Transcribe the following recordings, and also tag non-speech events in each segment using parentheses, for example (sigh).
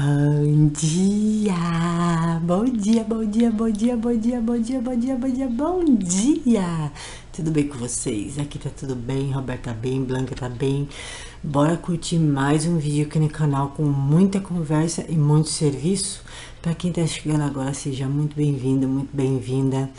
Bom dia! Bom dia, bom dia, bom dia, bom dia, bom dia, bom dia, bom dia, bom dia! Tudo bem com vocês? Aqui tá tudo bem, Roberta tá bem, Blanca tá bem. Bora curtir mais um vídeo aqui no canal com muita conversa e muito serviço. Para quem tá chegando agora, seja muito bem-vindo, muito bem-vinda.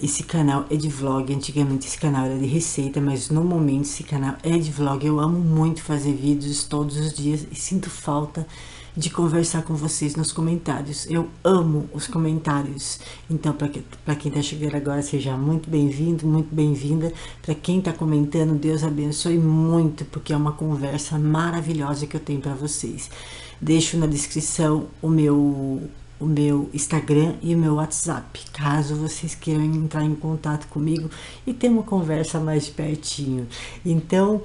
Esse canal é de vlog, antigamente esse canal era de receita, mas no momento esse canal é de vlog. Eu amo muito fazer vídeos todos os dias e sinto falta de conversar com vocês nos comentários. Eu amo os comentários. Então, para quem está chegando agora, seja muito bem-vindo, muito bem-vinda. Para quem está comentando, Deus abençoe muito, porque é uma conversa maravilhosa que eu tenho para vocês. Deixo na descrição o meu o meu Instagram e o meu WhatsApp, caso vocês queiram entrar em contato comigo e ter uma conversa mais pertinho. Então,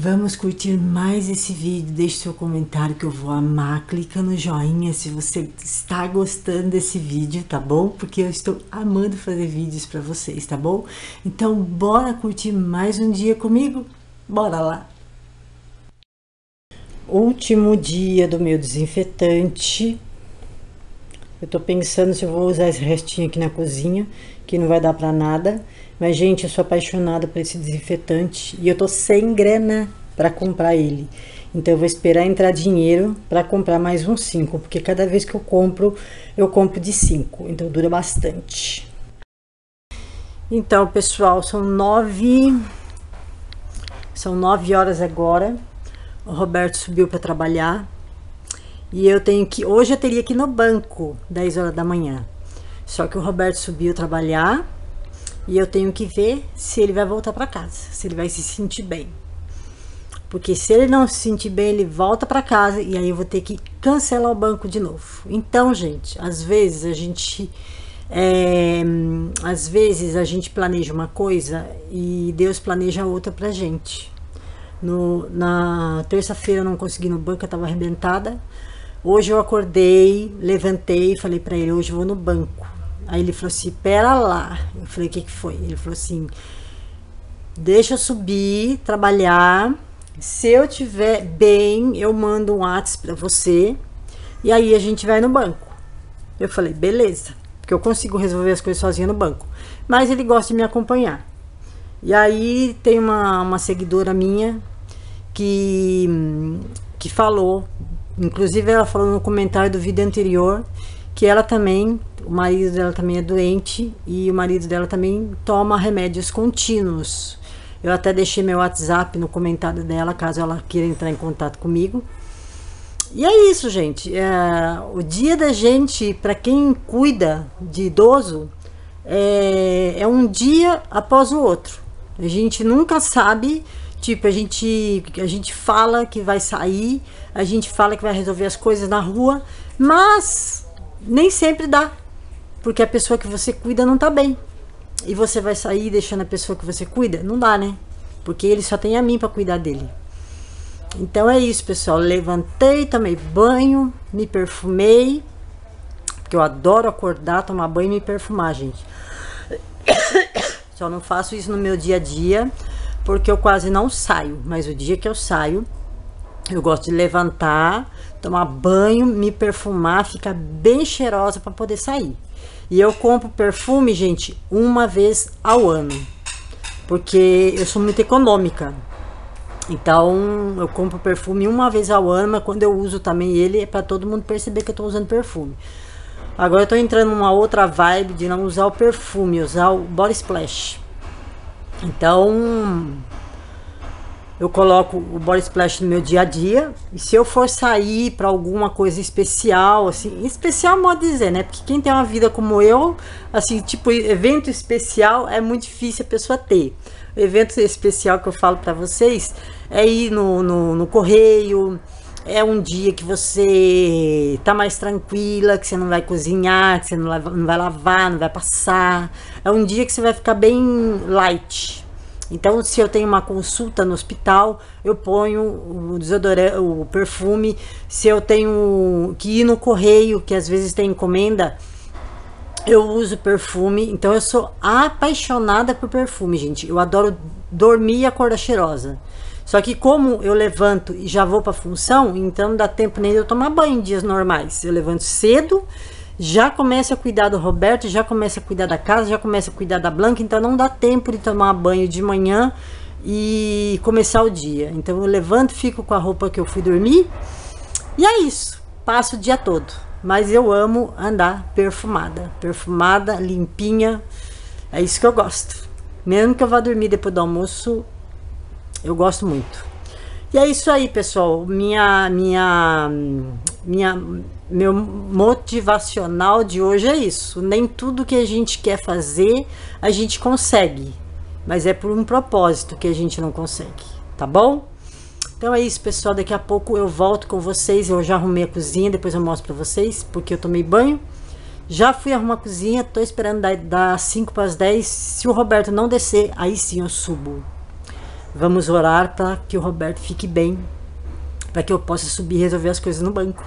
Vamos curtir mais esse vídeo, deixe seu comentário que eu vou amar, clica no joinha se você está gostando desse vídeo, tá bom? Porque eu estou amando fazer vídeos para vocês, tá bom? Então bora curtir mais um dia comigo? Bora lá! Último dia do meu desinfetante. Eu tô pensando se eu vou usar esse restinho aqui na cozinha, que não vai dar para nada. Mas, gente, eu sou apaixonada por esse desinfetante e eu tô sem grana para comprar ele. Então, eu vou esperar entrar dinheiro para comprar mais uns 5, porque cada vez que eu compro, eu compro de 5. Então, dura bastante. Então, pessoal, são nove... São nove horas agora. O Roberto subiu para trabalhar. E eu tenho que... Hoje eu teria que ir no banco, 10 horas da manhã. Só que o Roberto subiu trabalhar e eu tenho que ver se ele vai voltar para casa, se ele vai se sentir bem. Porque se ele não se sentir bem, ele volta para casa e aí eu vou ter que cancelar o banco de novo. Então, gente, às vezes a gente é, às vezes a gente planeja uma coisa e Deus planeja outra pra gente. No, na terça-feira eu não consegui no banco, eu tava arrebentada. Hoje eu acordei, levantei e falei para ele, hoje eu vou no banco. Aí ele falou assim, pera lá. Eu falei, o que que foi? Ele falou assim, deixa eu subir, trabalhar. Se eu tiver bem, eu mando um WhatsApp para você. E aí a gente vai no banco. Eu falei, beleza. Porque eu consigo resolver as coisas sozinha no banco. Mas ele gosta de me acompanhar. E aí tem uma, uma seguidora minha que, que falou, inclusive ela falou no comentário do vídeo anterior, que ela também, o marido dela também é doente e o marido dela também toma remédios contínuos. Eu até deixei meu WhatsApp no comentário dela, caso ela queira entrar em contato comigo. E é isso, gente. É, o dia da gente, para quem cuida de idoso, é, é um dia após o outro. A gente nunca sabe Tipo, a gente, a gente fala que vai sair, a gente fala que vai resolver as coisas na rua, mas nem sempre dá, porque a pessoa que você cuida não tá bem. E você vai sair deixando a pessoa que você cuida? Não dá, né? Porque ele só tem a mim para cuidar dele. Então é isso, pessoal. Levantei, tomei banho, me perfumei. Porque eu adoro acordar, tomar banho e me perfumar, gente. (coughs) Só não faço isso no meu dia a dia, porque eu quase não saio. Mas o dia que eu saio, eu gosto de levantar, tomar banho, me perfumar, ficar bem cheirosa para poder sair. E eu compro perfume, gente, uma vez ao ano. Porque eu sou muito econômica. Então, eu compro perfume uma vez ao ano, mas quando eu uso também ele é para todo mundo perceber que eu tô usando perfume. Agora eu tô entrando numa outra vibe de não usar o perfume, usar o body splash. Então, eu coloco o body splash no meu dia a dia. E se eu for sair para alguma coisa especial, assim, especial modo dizer, né? Porque quem tem uma vida como eu, assim, tipo, evento especial é muito difícil a pessoa ter. O evento especial que eu falo para vocês é ir no, no, no correio, é um dia que você tá mais tranquila, que você não vai cozinhar, que você não não vai lavar, não vai passar. É um dia que você vai ficar bem light, então, se eu tenho uma consulta no hospital, eu ponho o o perfume. Se eu tenho que ir no correio, que às vezes tem encomenda, eu uso perfume. Então, eu sou apaixonada por perfume, gente. Eu adoro dormir e acordar cheirosa. Só que como eu levanto e já vou para função, então não dá tempo nem de eu tomar banho em dias normais. Eu levanto cedo, já começo a cuidar do Roberto, já começo a cuidar da casa, já começo a cuidar da Blanca, então não dá tempo de tomar banho de manhã e começar o dia. Então eu levanto, fico com a roupa que eu fui dormir e é isso. Passo o dia todo. Mas eu amo andar perfumada, perfumada, limpinha. É isso que eu gosto. Mesmo que eu vá dormir depois do almoço, eu gosto muito. E é isso aí, pessoal. Minha, minha, minha, meu motivacional de hoje é isso. Nem tudo que a gente quer fazer a gente consegue, mas é por um propósito que a gente não consegue, tá bom? Então é isso, pessoal. Daqui a pouco eu volto com vocês. Eu já arrumei a cozinha, depois eu mostro para vocês, porque eu tomei banho. Já fui arrumar a cozinha, tô esperando dar, dar 5 para as 10. Se o Roberto não descer, aí sim eu subo. Vamos orar para que o Roberto fique bem, para que eu possa subir e resolver as coisas no banco.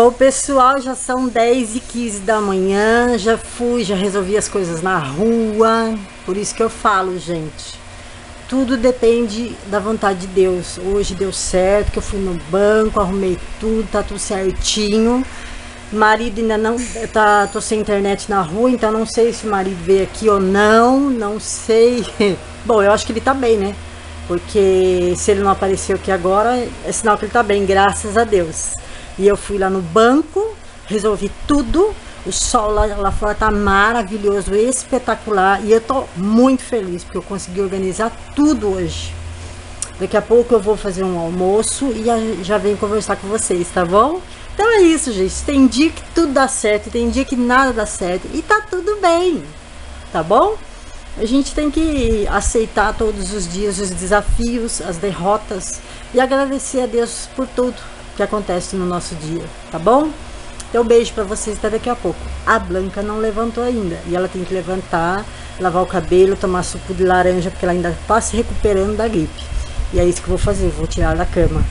Bom, pessoal, já são 10 e 15 da manhã, já fui, já resolvi as coisas na rua, por isso que eu falo, gente. Tudo depende da vontade de Deus. Hoje deu certo, que eu fui no banco, arrumei tudo, tá tudo certinho. Marido ainda não tá, tô sem internet na rua, então não sei se o marido veio aqui ou não, não sei. (laughs) Bom, eu acho que ele tá bem, né? Porque se ele não apareceu aqui agora, é sinal que ele tá bem, graças a Deus. E eu fui lá no banco, resolvi tudo. O sol lá, lá fora tá maravilhoso, espetacular. E eu tô muito feliz porque eu consegui organizar tudo hoje. Daqui a pouco eu vou fazer um almoço e já venho conversar com vocês, tá bom? Então é isso, gente. Tem dia que tudo dá certo, tem dia que nada dá certo. E tá tudo bem, tá bom? A gente tem que aceitar todos os dias os desafios, as derrotas e agradecer a Deus por tudo que acontece no nosso dia, tá bom? Então, beijo para vocês até daqui a pouco. A Blanca não levantou ainda e ela tem que levantar, lavar o cabelo, tomar suco de laranja porque ela ainda está se recuperando da gripe. E é isso que eu vou fazer, vou tirar da cama.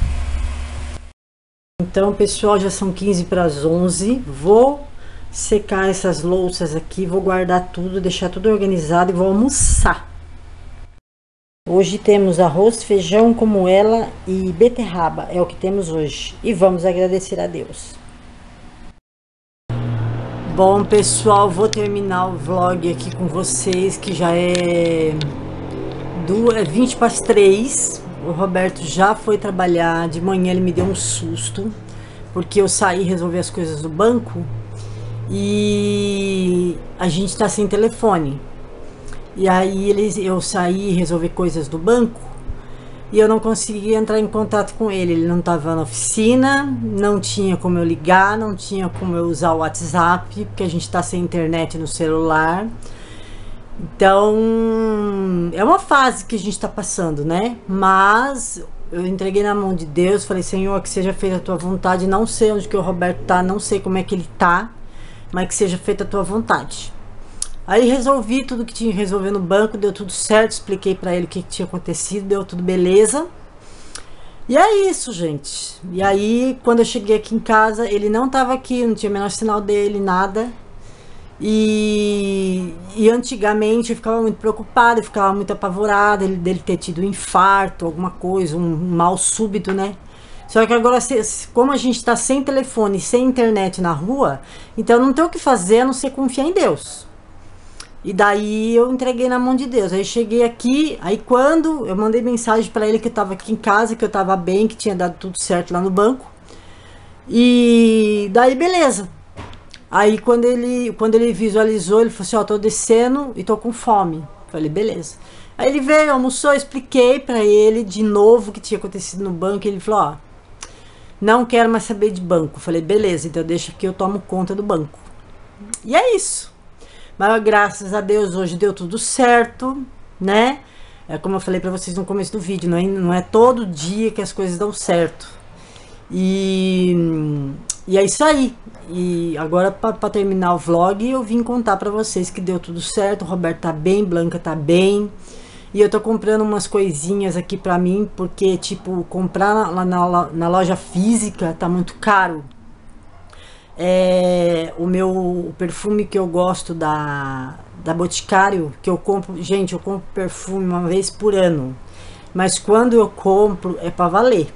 Então, pessoal, já são 15 para as 11. Vou secar essas louças aqui, vou guardar tudo, deixar tudo organizado e vou almoçar. Hoje temos arroz, feijão como ela e beterraba, é o que temos hoje. E vamos agradecer a Deus. Bom, pessoal, vou terminar o vlog aqui com vocês, que já é, do, é 20 para as 3 o Roberto já foi trabalhar, de manhã ele me deu um susto, porque eu saí resolver as coisas do banco e a gente está sem telefone. E aí eles, eu saí resolver coisas do banco e eu não consegui entrar em contato com ele. Ele não estava na oficina, não tinha como eu ligar, não tinha como eu usar o WhatsApp, porque a gente está sem internet no celular. Então, é uma fase que a gente está passando, né? Mas eu entreguei na mão de Deus, falei, Senhor, que seja feita a tua vontade. Não sei onde que o Roberto tá, não sei como é que ele tá, mas que seja feita a tua vontade. Aí resolvi tudo que tinha que resolver no banco, deu tudo certo, expliquei para ele o que, que tinha acontecido, deu tudo beleza. E é isso, gente. E aí, quando eu cheguei aqui em casa, ele não estava aqui, não tinha o menor sinal dele, nada. E, e, antigamente eu ficava muito preocupada, eu ficava muito apavorada ele, dele ter tido um infarto, alguma coisa, um, um mal súbito, né? Só que agora, como a gente está sem telefone, sem internet na rua, então não tem o que fazer a não ser confiar em Deus. E daí eu entreguei na mão de Deus. Aí cheguei aqui, aí quando eu mandei mensagem para ele que eu estava aqui em casa, que eu estava bem, que tinha dado tudo certo lá no banco. E daí beleza. Aí quando ele, quando ele visualizou, ele falou assim, ó, oh, tô descendo e tô com fome. Falei, beleza. Aí ele veio, almoçou, expliquei para ele de novo o que tinha acontecido no banco. ele falou, ó, não quero mais saber de banco. Falei, beleza, então deixa que eu tomo conta do banco. E é isso. Mas graças a Deus hoje deu tudo certo, né? É como eu falei para vocês no começo do vídeo, não é, não é todo dia que as coisas dão certo. E, e é isso aí. E agora, para terminar o vlog, eu vim contar para vocês que deu tudo certo. O Roberto tá bem, Blanca tá bem. E eu tô comprando umas coisinhas aqui pra mim, porque, tipo, comprar na, na, na, loja física tá muito caro. É, o meu o perfume que eu gosto da, da Boticário, que eu compro, gente, eu compro perfume uma vez por ano. Mas quando eu compro é para valer.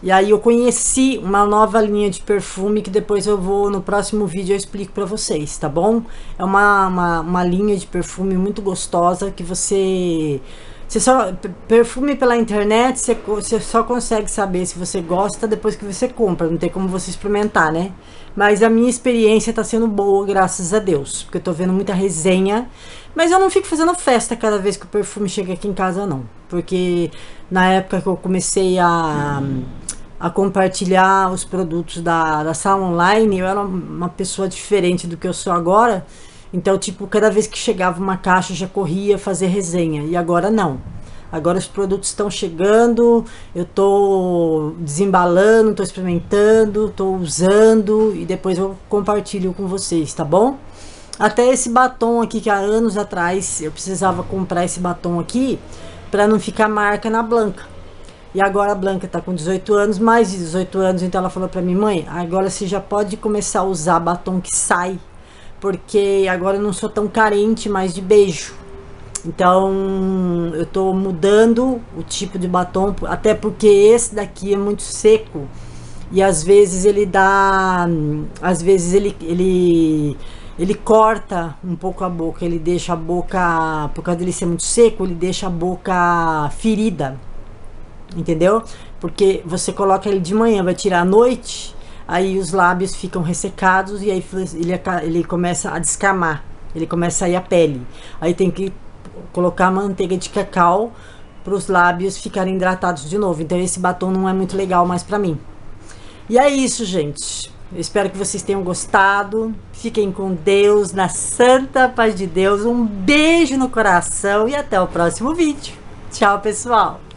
E aí eu conheci uma nova linha de perfume que depois eu vou no próximo vídeo eu explico para vocês, tá bom? É uma, uma, uma linha de perfume muito gostosa que você você só perfume pela internet, você, você só consegue saber se você gosta depois que você compra, não tem como você experimentar, né? Mas a minha experiência tá sendo boa, graças a Deus, porque eu tô vendo muita resenha, mas eu não fico fazendo festa cada vez que o perfume chega aqui em casa não, porque na época que eu comecei a a compartilhar os produtos da, da sala online, eu era uma pessoa diferente do que eu sou agora, então, tipo, cada vez que chegava uma caixa, já corria fazer resenha. E agora não. Agora os produtos estão chegando, eu estou desembalando, estou experimentando, estou usando e depois eu compartilho com vocês, tá bom? Até esse batom aqui que há anos atrás eu precisava comprar esse batom aqui para não ficar marca na Blanca. E agora a Blanca está com 18 anos, mais de 18 anos, então ela falou para mim, mãe, agora você já pode começar a usar batom que sai porque agora eu não sou tão carente mais de beijo. Então eu tô mudando o tipo de batom, até porque esse daqui é muito seco e às vezes ele dá, às vezes ele ele ele corta um pouco a boca, ele deixa a boca, por causa dele ser muito seco, ele deixa a boca ferida. Entendeu? Porque você coloca ele de manhã, vai tirar à noite, aí os lábios ficam ressecados e aí ele, ele começa a descamar, ele começa a ir a pele. Aí tem que colocar manteiga de cacau para os lábios ficarem hidratados de novo. Então esse batom não é muito legal mais para mim. E é isso, gente. Eu espero que vocês tenham gostado. Fiquem com Deus, na santa paz de Deus. Um beijo no coração e até o próximo vídeo. Tchau, pessoal.